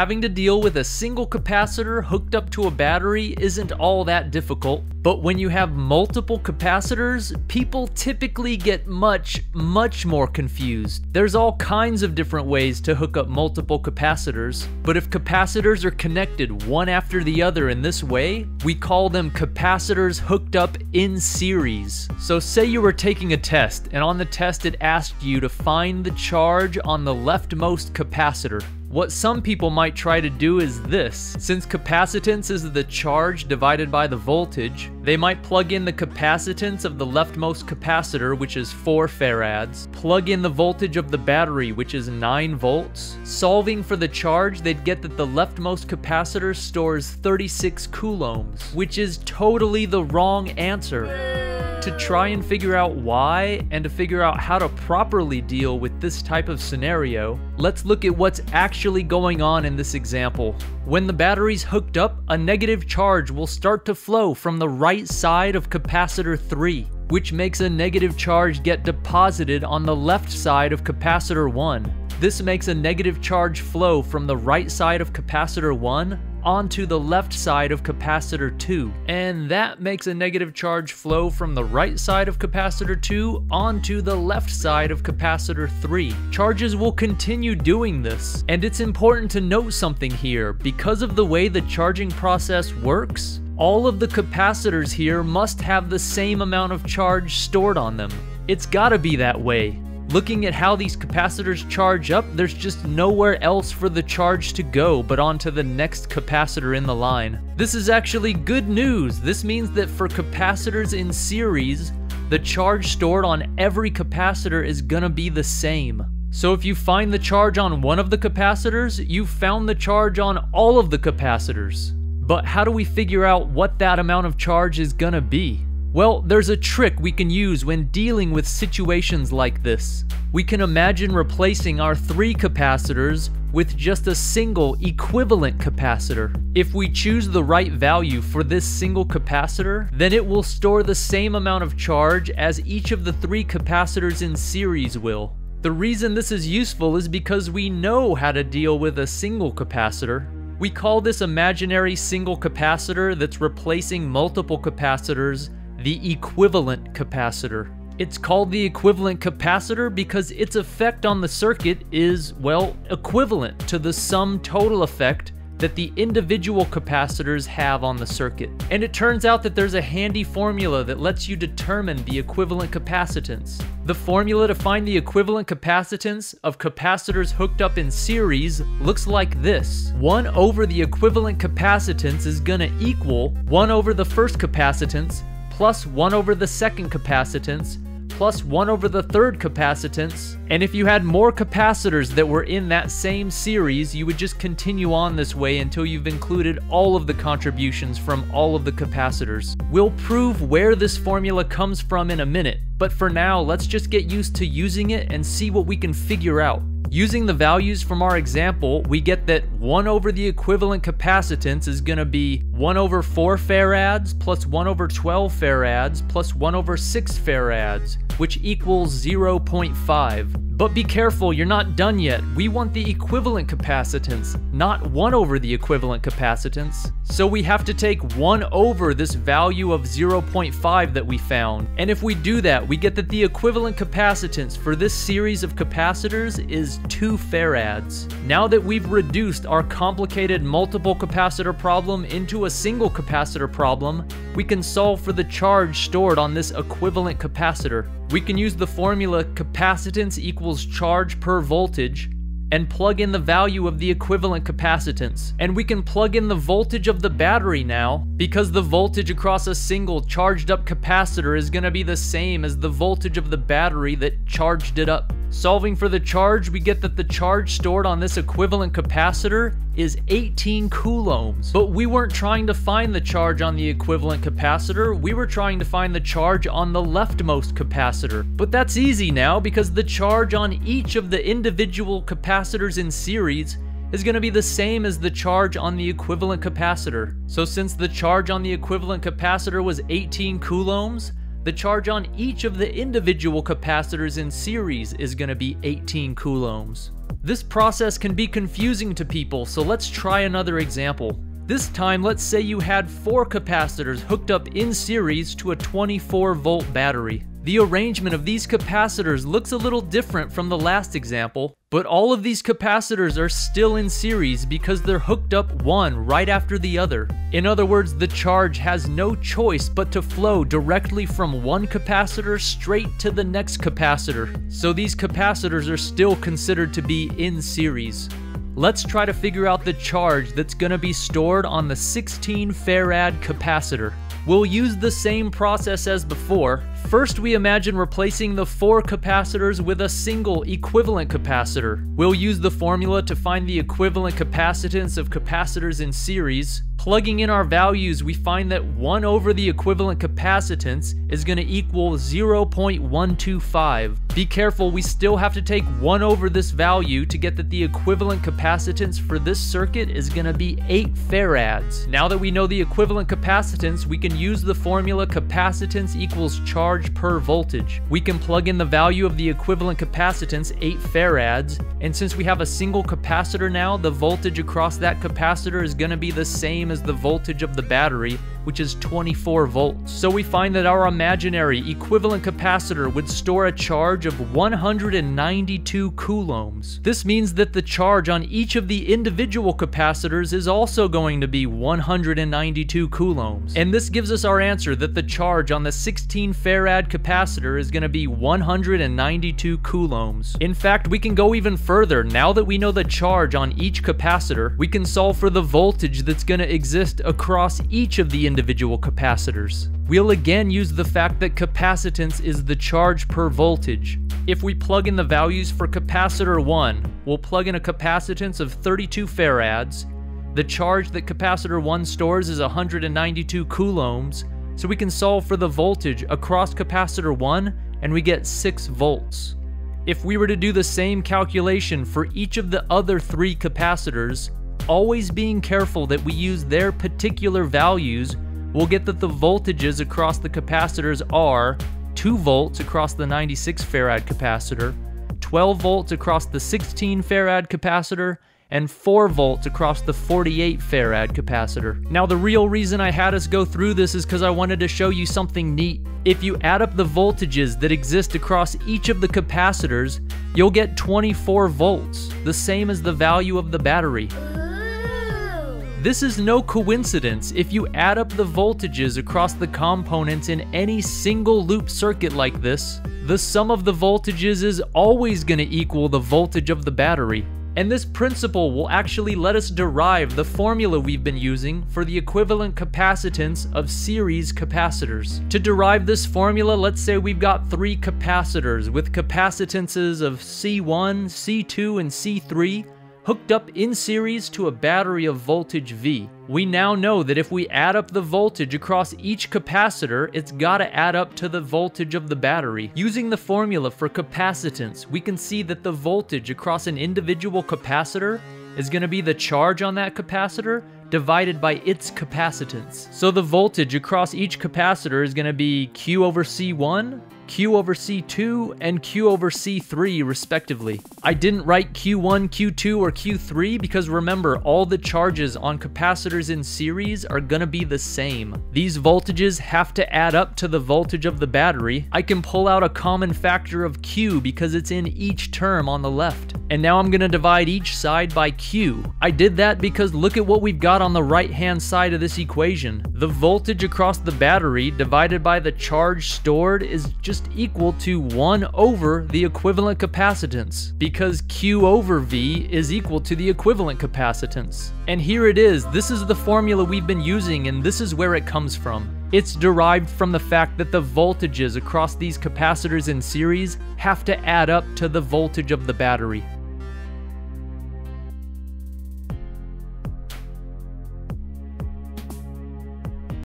Having to deal with a single capacitor hooked up to a battery isn't all that difficult, but when you have multiple capacitors, people typically get much, much more confused. There's all kinds of different ways to hook up multiple capacitors, but if capacitors are connected one after the other in this way, we call them capacitors hooked up in series. So say you were taking a test, and on the test it asked you to find the charge on the leftmost capacitor. What some people might try to do is this. Since capacitance is the charge divided by the voltage, they might plug in the capacitance of the leftmost capacitor, which is 4 farads, plug in the voltage of the battery, which is 9 volts. Solving for the charge, they'd get that the leftmost capacitor stores 36 coulombs, which is totally the wrong answer. To try and figure out why and to figure out how to properly deal with this type of scenario, let's look at what's actually going on in this example. When the battery's hooked up, a negative charge will start to flow from the right side of capacitor 3, which makes a negative charge get deposited on the left side of capacitor 1. This makes a negative charge flow from the right side of capacitor 1 onto the left side of capacitor 2, and that makes a negative charge flow from the right side of capacitor 2 onto the left side of capacitor 3. Charges will continue doing this, and it's important to note something here. Because of the way the charging process works, all of the capacitors here must have the same amount of charge stored on them. It's gotta be that way. Looking at how these capacitors charge up, there's just nowhere else for the charge to go but onto the next capacitor in the line. This is actually good news. This means that for capacitors in series, the charge stored on every capacitor is gonna be the same. So if you find the charge on one of the capacitors, you've found the charge on all of the capacitors. But how do we figure out what that amount of charge is gonna be? Well, there's a trick we can use when dealing with situations like this. We can imagine replacing our three capacitors with just a single equivalent capacitor. If we choose the right value for this single capacitor, then it will store the same amount of charge as each of the three capacitors in series will. The reason this is useful is because we know how to deal with a single capacitor. We call this imaginary single capacitor that's replacing multiple capacitors the equivalent capacitor. It's called the equivalent capacitor because its effect on the circuit is, well, equivalent to the sum total effect that the individual capacitors have on the circuit. And it turns out that there's a handy formula that lets you determine the equivalent capacitance. The formula to find the equivalent capacitance of capacitors hooked up in series looks like this. 1 over the equivalent capacitance is gonna equal 1 over the first capacitance plus 1 over the second capacitance, plus 1 over the third capacitance, and if you had more capacitors that were in that same series, you would just continue on this way until you've included all of the contributions from all of the capacitors. We'll prove where this formula comes from in a minute, but for now, let's just get used to using it and see what we can figure out. Using the values from our example, we get that 1 over the equivalent capacitance is going to be 1 over 4 farads plus 1 over 12 farads plus 1 over 6 farads, which equals 0.5. But be careful, you're not done yet. We want the equivalent capacitance, not 1 over the equivalent capacitance. So we have to take 1 over this value of 0.5 that we found. And if we do that, we get that the equivalent capacitance for this series of capacitors is 2 farads. Now that we've reduced our complicated multiple capacitor problem into a single capacitor problem, we can solve for the charge stored on this equivalent capacitor. We can use the formula capacitance equals charge per voltage and plug in the value of the equivalent capacitance. And we can plug in the voltage of the battery now, because the voltage across a single charged up capacitor is going to be the same as the voltage of the battery that charged it up. Solving for the charge, we get that the charge stored on this equivalent capacitor is 18 coulombs. But we weren't trying to find the charge on the equivalent capacitor, we were trying to find the charge on the leftmost capacitor. But that's easy now because the charge on each of the individual capacitors in series is going to be the same as the charge on the equivalent capacitor. So since the charge on the equivalent capacitor was 18 coulombs, the charge on each of the individual capacitors in series is going to be 18 coulombs. This process can be confusing to people, so let's try another example. This time, let's say you had four capacitors hooked up in series to a 24 volt battery. The arrangement of these capacitors looks a little different from the last example, but all of these capacitors are still in series because they're hooked up one right after the other. In other words, the charge has no choice but to flow directly from one capacitor straight to the next capacitor. So these capacitors are still considered to be in series. Let's try to figure out the charge that's going to be stored on the 16 farad capacitor. We'll use the same process as before. First, we imagine replacing the four capacitors with a single equivalent capacitor. We'll use the formula to find the equivalent capacitance of capacitors in series. Plugging in our values, we find that 1 over the equivalent capacitance is going to equal 0.125. Be careful, we still have to take 1 over this value to get that the equivalent capacitance for this circuit is going to be 8 farads. Now that we know the equivalent capacitance, we can use the formula capacitance equals charge per voltage. We can plug in the value of the equivalent capacitance, 8 farads, and since we have a single capacitor now, the voltage across that capacitor is going to be the same as the voltage of the battery, which is 24 volts. So we find that our imaginary equivalent capacitor would store a charge of 192 coulombs. This means that the charge on each of the individual capacitors is also going to be 192 coulombs. And this gives us our answer that the charge on the 16 farad capacitor is going to be 192 coulombs. In fact, we can go even further. Now that we know the charge on each capacitor, we can solve for the voltage that's going to exist across each of the individual capacitors. We'll again use the fact that capacitance is the charge per voltage. If we plug in the values for capacitor 1, we'll plug in a capacitance of 32 farads. The charge that capacitor 1 stores is 192 coulombs, so we can solve for the voltage across capacitor 1 and we get 6 volts. If we were to do the same calculation for each of the other three capacitors, always being careful that we use their particular values, we'll get that the voltages across the capacitors are 2 volts across the 96 farad capacitor, 12 volts across the 16 farad capacitor, and 4 volts across the 48 farad capacitor. Now the real reason I had us go through this is because I wanted to show you something neat. If you add up the voltages that exist across each of the capacitors, you'll get 24 volts, the same as the value of the battery. This is no coincidence. If you add up the voltages across the components in any single loop circuit like this, the sum of the voltages is always going to equal the voltage of the battery. And this principle will actually let us derive the formula we've been using for the equivalent capacitance of series capacitors. To derive this formula, let's say we've got three capacitors with capacitances of C1, C2, and C3, hooked up in series to a battery of voltage V. We now know that if we add up the voltage across each capacitor, it's gotta add up to the voltage of the battery. Using the formula for capacitance, we can see that the voltage across an individual capacitor is gonna be the charge on that capacitor divided by its capacitance. So the voltage across each capacitor is gonna be Q over C1 Q over C2, and Q over C3 respectively. I didn't write Q1, Q2, or Q3 because remember, all the charges on capacitors in series are gonna be the same. These voltages have to add up to the voltage of the battery. I can pull out a common factor of Q because it's in each term on the left. And now I'm gonna divide each side by Q. I did that because look at what we've got on the right hand side of this equation. The voltage across the battery divided by the charge stored is just just equal to 1 over the equivalent capacitance, because Q over V is equal to the equivalent capacitance. And here it is, this is the formula we've been using and this is where it comes from. It's derived from the fact that the voltages across these capacitors in series have to add up to the voltage of the battery.